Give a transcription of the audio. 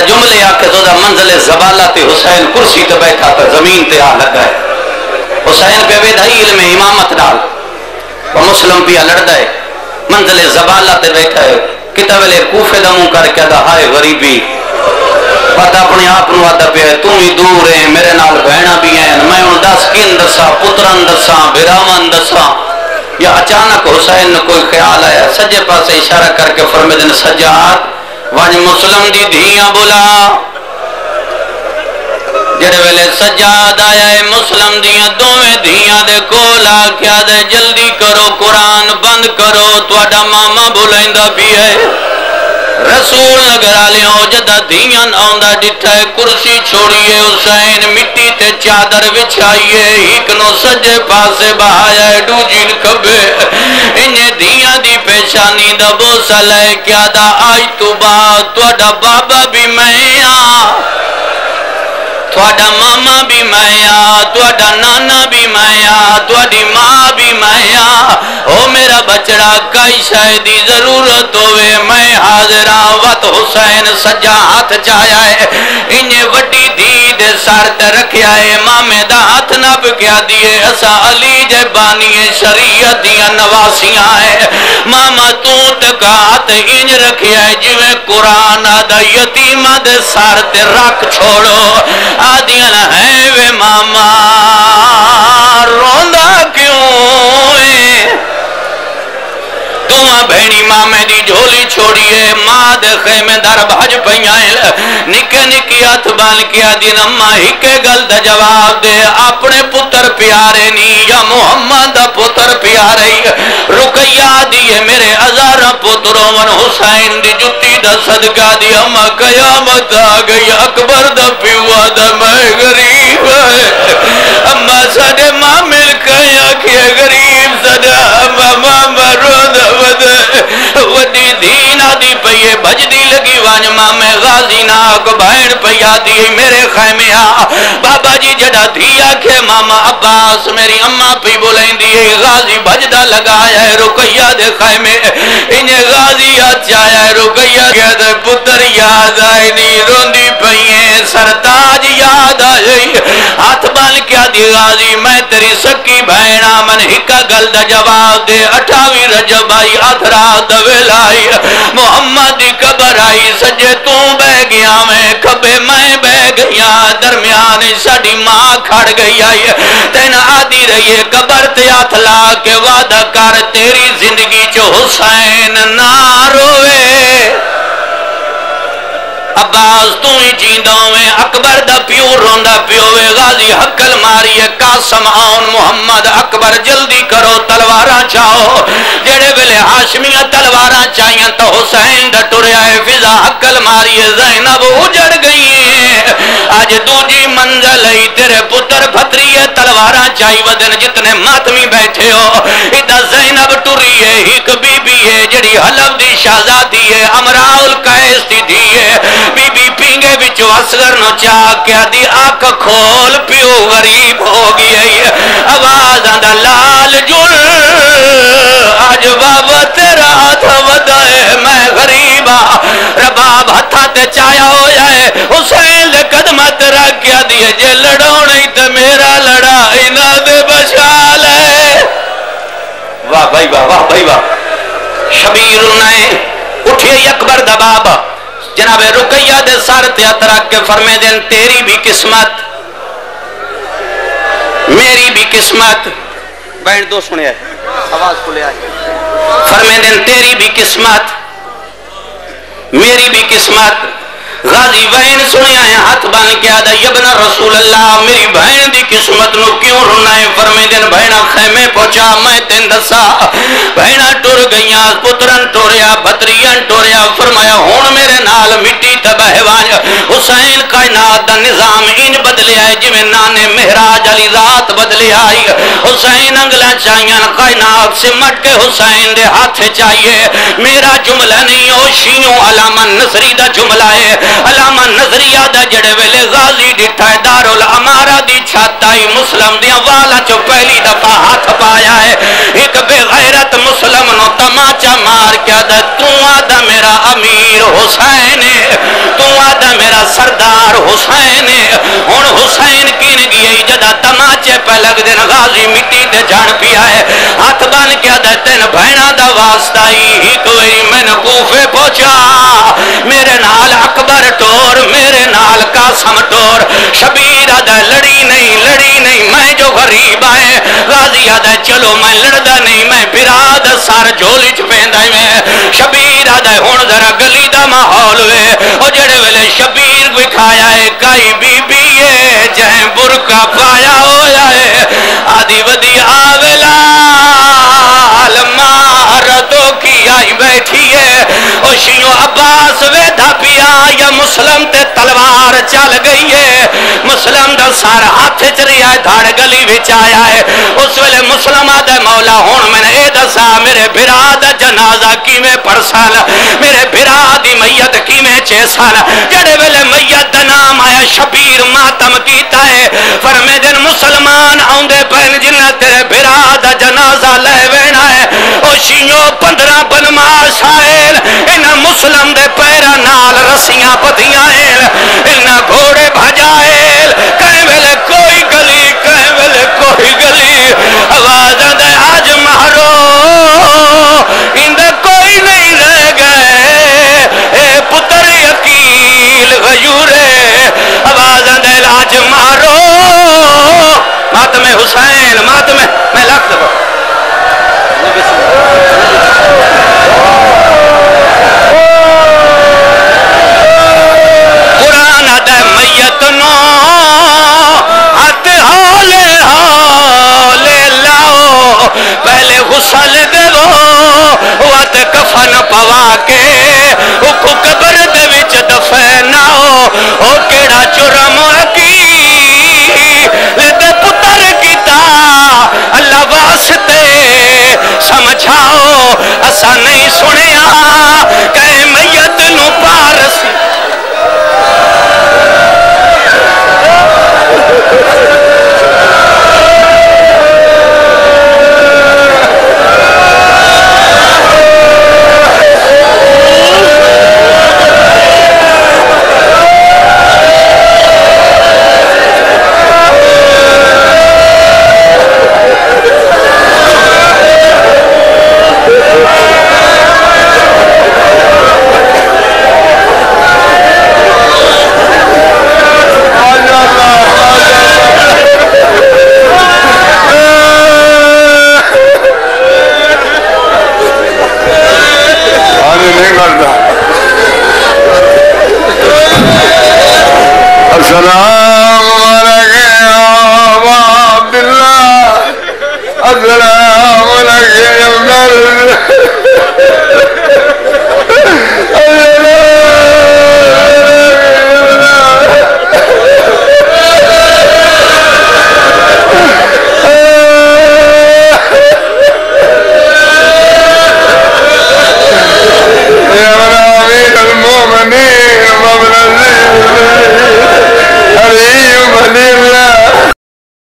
जरा जुमले आके तो मंजिल जबाला ते हुसैन कुर्सी ते बैठा तो ज़मीन ते आ लगा है। हुसैन पे वेदाई इल्म इमामत नाल। वो मुस्लिम पिया लड़दा है, मंजिल जबाला ते बैठा है। किता वेले कूफे दा मुँह करके दा हाय गरीबी। पता अपने आप नु आदा पे तू ही दूर है, मेरे नाल बहना भी हैं। मैं हूँ दस किन दसा पुत्रन दसा बिरावन दसा। या अचानक हुसैन ने कोई ख्याल आया, सज्जे पासे इशारा करके फरमे दिन सजाद वज मुस्लिम दी धिया बुला। जिस वेले सजाद आया है मुस्लिम दिया दोवे धिया दे कोल आख्या दे, जल्दी करो, कुरान बंद करो थोड़ा मामा बुलाइंदा भी है। रसूल नगर हो जदा धिया आंदा डिठा है कुर्सी छोड़िए हुसैन मिट्टी ते चादर बिछाइए एक नो सजे पासे बहाया है दूजी खबे इने दी दी पेशानी दा बोसा लै क्या दा आज तू बा बाबा भी मैया थोड़ा मामा भी मैं आ थोड़ा नाना भी माया थोड़ी माँ भी मैं आ ओ मेरा बचड़ा कई शायद ज़रूरत होवे मैं हाजिर नौबत हुसैन सजा हथ जाया है इन्हें वड्डी धी दे सर ते रखया है मामे दा हथ नब क्या दिए, असा अली जे बानिए शरीयत दियाँ नवासियाँ है। मामा तू ते का हथ इंज रखया है जिवें कुरान दा यतीमा दे सर ते रख छोड़ो। आदियाँ है वे मामा, रोंदा क्यों तू भेणी मामे दी झोली छोड़िए माँ दे भज निके निके हथ बन के आदि अम्मा गल दा जवाब दे। अपने पुत्र प्यारे नी या मोहम्मद पुत्र प्यारे। रुकैया दिए मेरे हज़ार पुत्रों वन हुसैन दी जुत्ती दा सदका दी अम्मा कयामत आ गई, अकबर दा मैं गरीब। अम्मा साडे मामे कया के गरीब लगी में गाजी नाक बहन पैया दी मेरे खैमे बाबा जी जड़ा धिया के मामा अब्बास मेरी अम्मा पी बोलेंदी गाजी भजदा लगाया है रुकैया दे खैमे। इन्हें गाजी आचाया है रुकैया के पुत्र, याद आई नी रोंदी याद आई हाथ बन के दी गाजी, मैं तेरी सकी भैणा मन हिका गल जवाब दे। अठावी रजब आई अधरा दवेलाई मोहम्मद कबर आई सजे तू बह गया मैं खबे मैं बह गया दरमियान साडी माँ खड़ गई आई। तेन आदि रही कबर ते हथ ला के वादा कर, तेरी ज़िंदगी च हुसैन ना अब्बास, तू ही जींदा वे अकबर दा प्यो रोंदा पियो वे गाजी हकल मारिए, कासम आउन मोहम्मद अकबर, जल्दी करो तलवारा चाहो जेड़े वेले हाशमिया तलवारा चाहिए तो हुसैन दा टुरया है, फिजा हकल मारिए, जैनब उजड़ गई है। आज दूजी मंजिल ही तेरे पुत्र भतरीए तलवारा चाही वदन, जितने मातमी बैठे हो, इदा जैनब टुरी है, एक बीबी है, जड़ी हलब दी शहजादी असगर नो चाह के आदि आँख खोल, पियो गरीब हो गई है। आवाज़ आंदा लाल जुल, आज बाबा तेरा हाथ वदाए मैं गरीबा, रबाब हथा ते चाया हो। जाए हुसैन दे कदम ते रख के आदि जे ही ते मेरा लड़ा इना दे बचाल है। वाह भाई वाह वाह भाई वाह। शबीर ने उठे अकबर दबाब जनाब रुकैया दे सर ते रख के फरमे दिन तेरी भी किस्मत। मेरी भी किस्मत। बैंड दो सुने आवाज़ को ले फरमे दिन तेरी भी किस्मत। मेरी भी किस्मत। गाजी बहन सुने आए हाथ बन के आदा यबना रसूल अल्लाह मेरी बहन दी किस्मत नु क्यों रोना है फरमे दिन बहना खैमे पहुँचा, मैं तेन दसा बहना टुर गईया पुत्रन टोरिया भतरियन टोरिया। फरमाया हुन मेरे नाल मिट्टी ते बहवान हुसैन कायनात दा निज़ाम इन बदलिया है, जिवें नाने मेहराज अली रात बदलिया आई। हुसैन अंगला चाहिए कायनात सिमट के हुसैन दे हाथ चाहिए मेरा जुमला नहीं, ओ शियो अलामा नसरी दा जुमला है। अलामा नज़रिया दा जड़े वेले गाजी डिठा है दारुल अमारा दी छत आई मुस्लिम दिया वाला चो पहली दफ़ा हाथ पाया है। एक बेगैरत मुस्लिम नो तमाचा मार के आदा तू आदा मेरा अमीर हुसैन तू आदा मेरा सरदार हुसैन हूँ हुसैन किन गई जदा तमाचे पे लगते गाजी मिट्टी ते जान पिया है। हाथ बन के आदा तेन भैना दा वास्ता ही एक मैंने कूफे पहुँचा। मेरे नाल अकबर नाल कासम टोर शबीर आदा लड़ी नहीं लड़ी नहीं, मैं जो गरीब आए गाजी आदा चलो मैं लड़दा नहीं, मैं बिराद सर झोली च पेंदा मैं। शबीर आदा हूँ जरा गली दा माहौल वे। ओ जेड़े वेले शबीर विखाया है, काई बीबी है, जै बुरका पाया होया है। आदि वदी आवेला मुसलम दा सार हाथ च रिया धड़ गली विच आया है। उस वेले मुसलमा मौला हुन मैंने ए दसा मेरे बिरा दा जनाजा किवें पड़सन मेरे बिरा दी मैयत किवें चेसन जेड़े वेले मैयत दा नाम आया, शबीर मातम कीता है। फरमे दिन मुसलमान आउंदे पैन जिन्ना तेरे बिरा दा जनाजा ले वेना है, ओ शियो 15 बनमाश आए इन्हां मुसलम दे पैरा रस्सियाँ पतियाँ